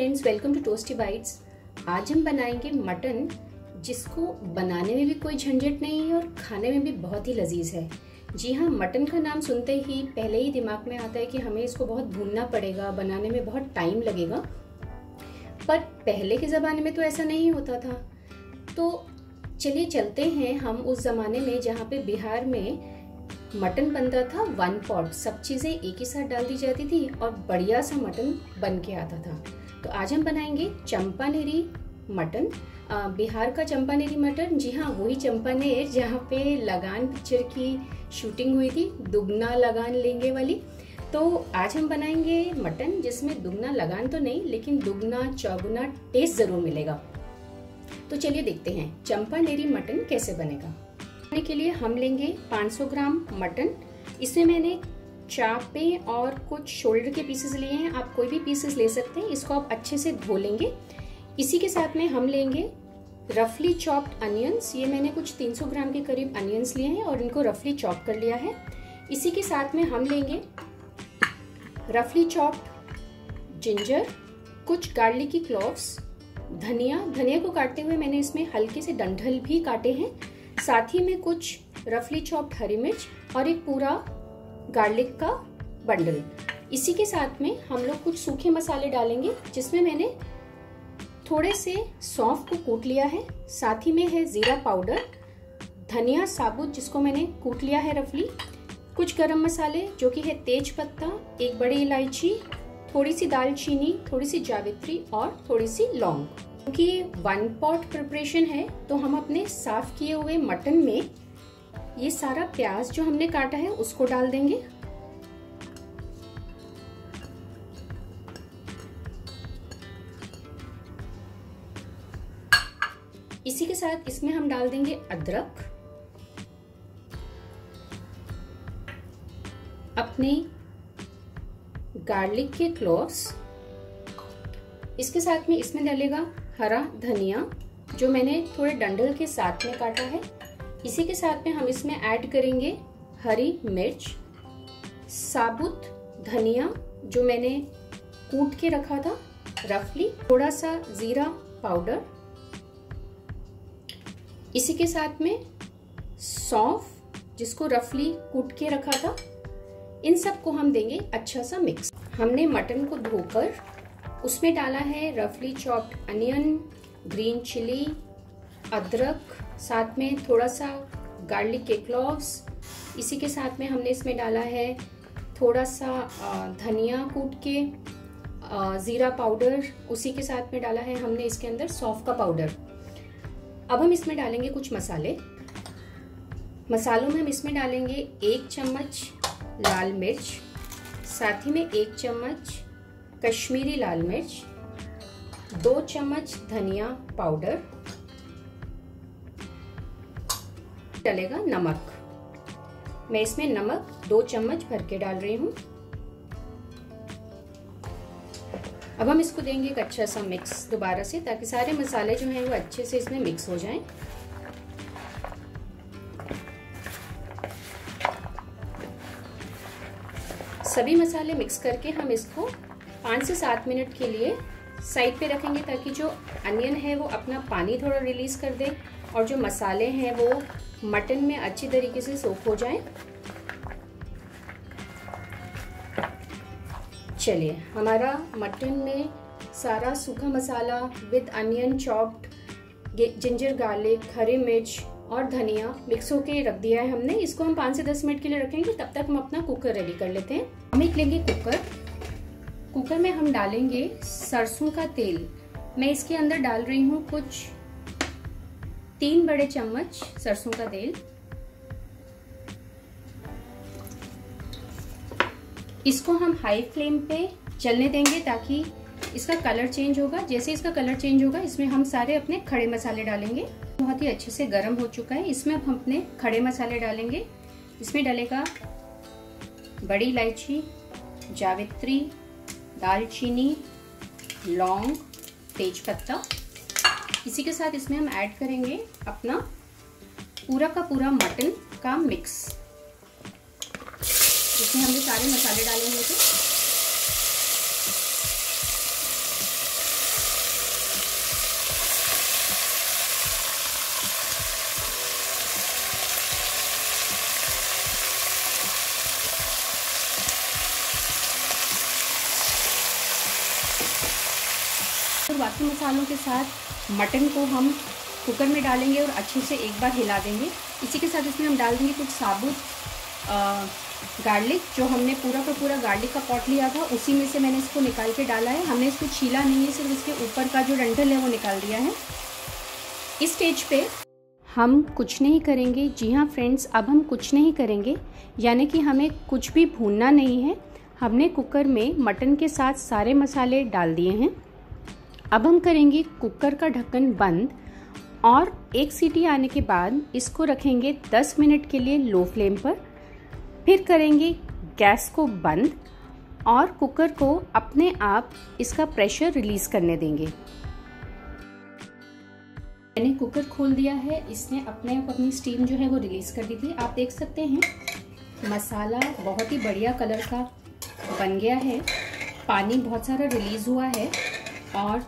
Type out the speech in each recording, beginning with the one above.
Friends welcome to Toasty Bites आज हम बनाएँगे मटन, जिसको बनाने में भी कोई झंझट नहीं है और खाने में भी बहुत ही लजीज है। जी हाँ मटन का नाम सुनते ही पहले ही दिमाग में आता है कि हमें इसको बहुत भूनना पड़ेगा, बनाने में बहुत टाइम लगेगा। पर पहले के ज़माने में तो ऐसा नहीं होता था। तो चलिए चलते हैं हम उस ज़माने में जहाँ पे बिहार में मटन बनता था वन पॉट सब चीज़ें एक ही साथ डाल दी जाती थी और बढ़िया सा मटन बन के आता था। तो आज हम बनाएँगे चंपानेरी मटन। बिहार का चंपानेरी मटन, जी हाँ वही चंपानेर जहाँ पे लगान पिक्चर की शूटिंग हुई थी, दुगना लगान लेंगे वाली। तो आज हम बनाएँगे मटन, जिसमें दुगना लगान तो नहीं, लेकिन दुगना चौगुना टेस्ट ज़रूर मिलेगा। तो चलिए देखते हैं, चंपानेरी मटन कैसे बनेगा। के लिए हम लेंगे 500 ग्राम मटन। इसमें मैंने चापे और कुछ शोल्डर के पीसेस लिए हैं। आप कोई भी पीसेस ले सकते हैं। इसको आप अच्छे से धो लेंगे। इसी के साथ में हम लेंगे रफली चॉप्ड अनियंस ये मैंने कुछ 300 ग्राम के करीब अनियंस लिए हैं और इनको रफली चॉप कर लिया है। इसी के साथ में हम लेंगे रफली चॉप्ड जिंजर कुछ गार्लिक की क्लोव्स धनिया। धनिया को काटते हुए मैंने इसमें हल्के से डंठल भी काटे हैं। साथ ही में कुछ रफली चॉप्ड हरी मिर्च और एक पूरा गार्लिक का बंडल। इसी के साथ में हम लोग कुछ सूखे मसाले डालेंगे, जिसमें मैंने थोड़े से सौंफ को कूट लिया है। साथ ही में है जीरा पाउडर, धनिया, साबुत, जिसको मैंने कूट लिया है रफली। कुछ गरम मसाले, जो कि है तेज पत्ता, एक बड़ी इलायची, थोड़ी सी दालचीनी, थोड़ी सी जावित्री और थोड़ी सी लौंग। क्योंकि ये वन पॉट प्रिपरेशन है तो हम अपने साफ़ किए हुए मटन में ये सारा प्याज जो हमने काटा है, उसको डाल देंगे। इसी के साथ इसमें हम डाल देंगे अदरक। अपने गार्लिक के क्लोव्स इसके साथ में इसमें डालेगा हरा धनिया, जो मैंने थोड़े डंडल के साथ में काटा है। इसी के साथ में हम इसमें ऐड करेंगे हरी मिर्च, साबुत धनिया, जो मैंने कूट के रखा था, रफली थोड़ा सा जीरा पाउडर। इसी के साथ में सौंफ, जिसको रफली कूट के रखा था, इन सबको हम देंगे अच्छा सा मिक्स। हमने मटन को धोकर उसमें डाला है रफली चॉप्ड अनियन, ग्रीन चिली अदरक, साथ में थोड़ा सा गार्लिक के क्लॉव्स इसी के साथ में हमने इसमें डाला है थोड़ा सा धनिया कूट के ज़ीरा पाउडर, उसी के साथ में डाला है हमने इसके अंदर सौफ का पाउडर। अब हम इसमें डालेंगे कुछ मसाले। मसालों में हम इसमें डालेंगे एक चम्मच लाल मिर्च, साथ ही में एक चम्मच कश्मीरी लाल मिर्च, दो चम्मच धनिया पाउडर डलेगा नमक। मैं इसमें नमक दो चम्मच भर के डाल रही हूँ। अब हम इसको देंगे एक अच्छा सा मिक्स दोबारा से, ताकि सारे मसाले जो हैं वो अच्छे से इसमें मिक्स हो जाएँ। सभी मसाले मिक्स करके हम इसको पाँच से सात मिनट के लिए साइड पे रखेंगे, ताकि जो अनियन है वो अपना पानी थोड़ा रिलीज़ कर दे, और जो मसाले हैं वो मटन में अच्छी तरीके से सोख हो जाए। चलिए, हमारा मटन में सारा सूखा मसाला with onion chopped ginger garlic हरी मिर्च और धनिया मिक्स होके रख दिया है हमने। इसको हम पाँच से दस मिनट के लिए रखेंगे, तब तक हम अपना कुकर रेडी कर लेते हैं। हम एक लेंगे कुकर कुकर में हम डालेंगे सरसों का तेल। मैं इसके अंदर डाल रही हूँ कुछ तीन बड़े चम्मच सरसों का तेल। इसको हम हाई फ्लेम पे चलने देंगे ताकि इसका कलर चेंज होगा। जैसे इसका कलर चेंज होगा, इसमें हम सारे अपने खड़े मसाले डालेंगे। बहुत ही अच्छे से गर्म हो चुका है। इसमें अब हम अपने खड़े मसाले डालेंगे। इसमें डलेगा बड़ी इलायची, जावित्री, दालचीनी, लौंग, तेजपत्ता। इसी के साथ इसमें हम ऐड करेंगे अपना पूरा का पूरा मटन का मिक्स इसमें हमने सारे मसाले डाले हुए थे। और बाकी मसालों के साथ मटन को हम कुकर में डालेंगे और अच्छे से एक बार हिला देंगे। इसी के साथ इसमें हम डाल देंगे कुछ साबुत गार्लिक जो हमने पूरा का पूरा गार्लिक का पॉट लिया था, उसी में से मैंने इसको निकाल के डाला है। हमने इसको छीला नहीं है, सिर्फ़ इसके ऊपर का जो डंठल है वो निकाल दिया है। इस स्टेज पे हम कुछ नहीं करेंगे। जी हाँ फ्रेंड्स अब हम कुछ नहीं करेंगे। यानी कि हमें कुछ भी भूनना नहीं है। हमने कुकर में मटन के साथ सारे मसाले डाल दिए हैं। अब हम करेंगे कुकर का ढक्कन बंद और एक सीटी आने के बाद इसको रखेंगे 10 मिनट के लिए लो फ्लेम पर। फिर करेंगे गैस को बंद और कुकर को अपने आप इसका प्रेशर रिलीज़ करने देंगे। मैंने कुकर खोल दिया है, इसने अपने आप अपनी स्टीम जो है वो रिलीज़ कर दी थी। आप देख सकते हैं, मसाला बहुत ही बढ़िया कलर का बन गया है। पानी बहुत सारा रिलीज़ हुआ है और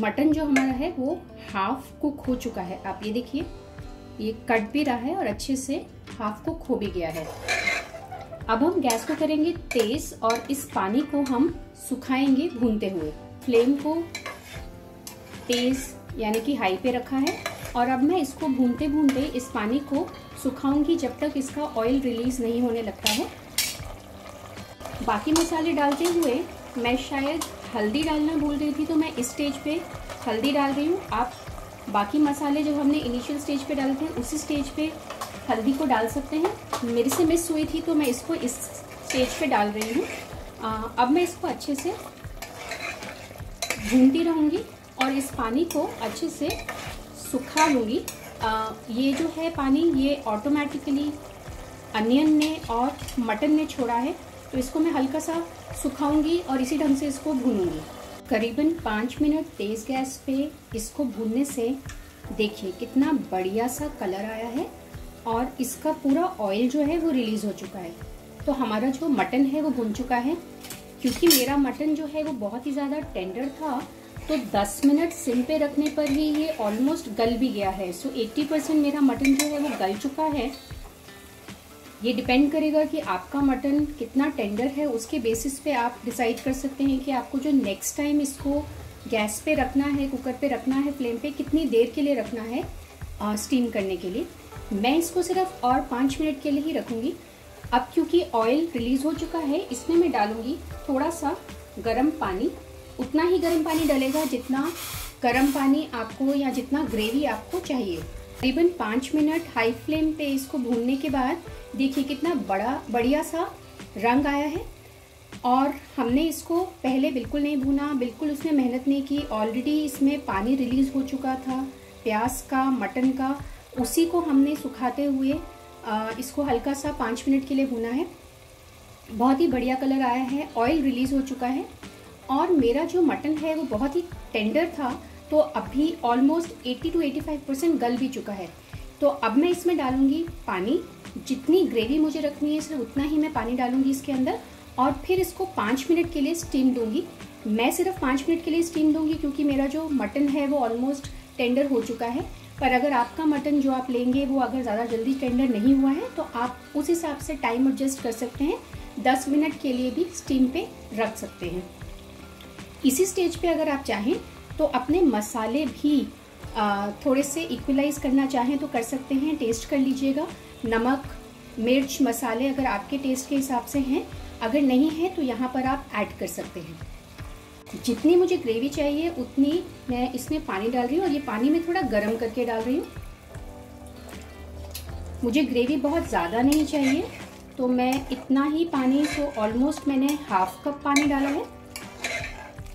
मटन जो हमारा है, वो हाफ़ कुक हो चुका है। आप ये देखिए, ये कट भी रहा है और अच्छे से हाफ़ कुक हो भी गया है। अब हम गैस को करेंगे तेज और इस पानी को हम सुखाएँगे भूनते हुए। फ्लेम को तेज यानी कि हाई पे रखा है और अब मैं इसको भूनते भूनते इस पानी को सुखाऊँगी जब तक इसका ऑयल रिलीज़ नहीं होने लगता है। बाकी मसाले डालते हुए मैं शायद हल्दी डालना भूल रही थी तो मैं इस स्टेज पे हल्दी डाल रही हूँ। आप बाकी मसाले जो हमने इनिशियल स्टेज पे डाले थे, उसी स्टेज पे हल्दी को डाल सकते हैं। मेरे से मिस हुई थी तो मैं इसको इस स्टेज पे डाल रही हूँ। अब मैं इसको अच्छे से भूनती रहूँगी और इस पानी को अच्छे से सुखा लूँगी। ये जो है पानी, ये ऑटोमेटिकली अनियन ने और मटन ने छोड़ा है। तो इसको मैं हल्का सा सुखाऊँगी और इसी ढंग से इसको भूनूँगी। करीबन पाँच मिनट तेज़ गैस पे इसको भूनने से देखिए कितना बढ़िया सा कलर आया है और इसका पूरा ऑयल जो है वो रिलीज़ हो चुका है। तो हमारा जो मटन है वो भुन चुका है। क्योंकि मेरा मटन जो है वो बहुत ही ज़्यादा टेंडर था तो 10 मिनट सिम पे रखने पर ही ये ऑलमोस्ट गल भी गया है। सो so 80 परसेंट मेरा मटन जो है वो गल चुका है। ये डिपेंड करेगा कि आपका मटन कितना टेंडर है उसके बेसिस पे आप डिसाइड कर सकते हैं कि आपको जो नेक्स्ट टाइम इसको गैस पे रखना है कुकर पे रखना है फ्लेम पे कितनी देर के लिए रखना है आ, स्टीम करने के लिए। मैं इसको सिर्फ़ और पाँच मिनट के लिए ही रखूँगी। अब क्योंकि ऑयल रिलीज़ हो चुका है इसमें मैं डालूँगी थोड़ा सा गर्म पानी। उतना ही गर्म पानी डलेगा जितना गर्म पानी आपको या जितना ग्रेवी आपको चाहिए। करीबन पाँच मिनट हाई फ्लेम पे इसको भूनने के बाद, देखिए कितना बड़ा, बढ़िया सा रंग आया है। और हमने इसको पहले बिल्कुल नहीं भूना, बिल्कुल उसने मेहनत नहीं की। ऑलरेडी इसमें पानी रिलीज़ हो चुका था, प्याज का, मटन का। उसी को हमने सुखाते हुए इसको हल्का सा पाँच मिनट के लिए भुना है। बहुत ही बढ़िया कलर आया है ऑयल रिलीज़ हो चुका है। और मेरा जो मटन है, वो बहुत ही टेंडर था। तो अभी ऑलमोस्ट 80 टू 85 परसेंट गल भी चुका है। तो अब मैं इसमें डालूँगी पानी। जितनी ग्रेवी मुझे रखनी है सिर्फ़ उतना ही मैं पानी डालूँगी इसके अंदर। और फिर इसको पाँच मिनट के लिए स्टीम दूँगी। मैं सिर्फ़ पाँच मिनट के लिए स्टीम दूँगी क्योंकि मेरा जो मटन है वो ऑलमोस्ट टेंडर हो चुका है। पर अगर आपका मटन जो आप लेंगे वो अगर ज़्यादा जल्दी टेंडर नहीं हुआ है तो आप उस हिसाब से टाइम एडजस्ट कर सकते हैं। 10 मिनट के लिए भी स्टीम पे रख सकते हैं। इसी स्टेज पे अगर आप चाहें तो अपने मसाले भी थोड़े से इक्वलाइज करना चाहें तो कर सकते हैं। टेस्ट कर लीजिएगा। नमक मिर्च मसाले अगर आपके टेस्ट के हिसाब से हैं अगर नहीं है तो यहाँ पर आप ऐड कर सकते हैं। जितनी मुझे ग्रेवी चाहिए उतनी मैं इसमें पानी डाल रही हूँ और ये पानी में थोड़ा गर्म करके डाल रही हूँ। मुझे ग्रेवी बहुत ज़्यादा नहीं चाहिए तो मैं इतना ही पानी तो ऑलमोस्ट मैंने हाफ़ कप पानी डाला है।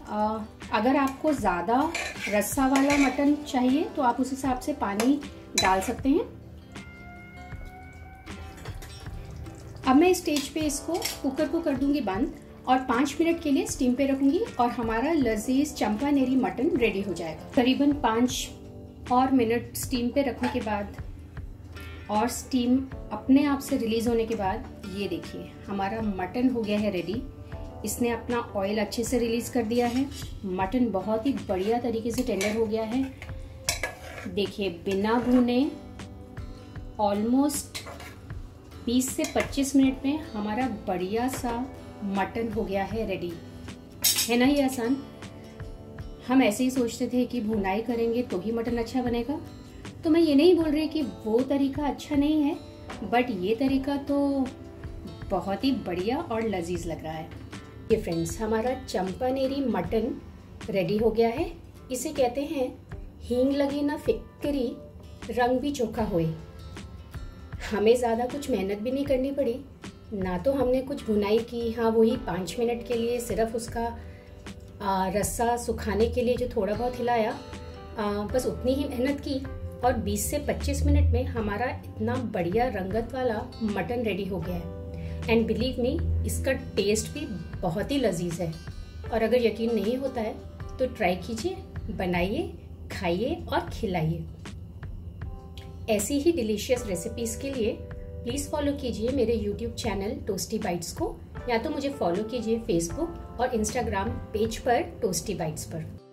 आ, अगर आपको ज़्यादा रस्सा वाला मटन चाहिए तो आप उस हिसाब से पानी डाल सकते हैं। अब मैं स्टेज पे इसको कुकर को कर दूँगी बंद और पाँच मिनट के लिए स्टीम पे रखूँगी और हमारा लजीज चंपानेरी मटन रेडी हो जाएगा। करीबन पाँच और मिनट स्टीम पे रखने के बाद और स्टीम अपने आप से रिलीज़ होने के बाद ये देखिए, हमारा मटन हो गया है रेडी। इसने अपना ऑयल अच्छे से रिलीज़ कर दिया है। मटन बहुत ही बढ़िया तरीके से टेंडर हो गया है। देखिए, बिना भुने ऑलमोस्ट 20 से 25 मिनट में हमारा बढ़िया सा मटन हो गया है रेडी है ना ये आसान? हम ऐसे ही सोचते थे कि भुनाई करेंगे तो ही मटन अच्छा बनेगा। तो मैं ये नहीं बोल रही कि वो तरीका अच्छा नहीं है बट ये तरीका तो बहुत ही बढ़िया और लजीज लग रहा है। ये फ्रेंड्स हमारा चंपानेरी मटन रेडी हो गया है। इसे कहते हैं हींग लगे ना फिक्री रंग भी चोखा हुए। हमें ज़्यादा कुछ मेहनत भी नहीं करनी पड़ी। ना तो हमने कुछ भुनाई की हाँ वही पाँच मिनट के लिए सिर्फ़ उसका आ, रस्सा सुखाने के लिए जो थोड़ा बहुत हिलाया। आ, बस उतनी ही मेहनत की और 20 से 25 मिनट में हमारा इतना बढ़िया रंगत वाला मटन रेडी हो गया है। एंड बिलीव मी इसका टेस्ट भी बहुत ही लजीज है। और अगर यकीन नहीं होता है तो ट्राई कीजिए, बनाइए, खाइए और खिलाइए। ऐसी ही डिलीशियस रेसिपीज़ के लिए प्लीज़ फॉलो कीजिए मेरे यूट्यूब चैनल टोस्टी बाइट्स को, या तो मुझे फॉलो कीजिए फेसबुक और इंस्टाग्राम पेज पर टोस्टी बाइट्स पर।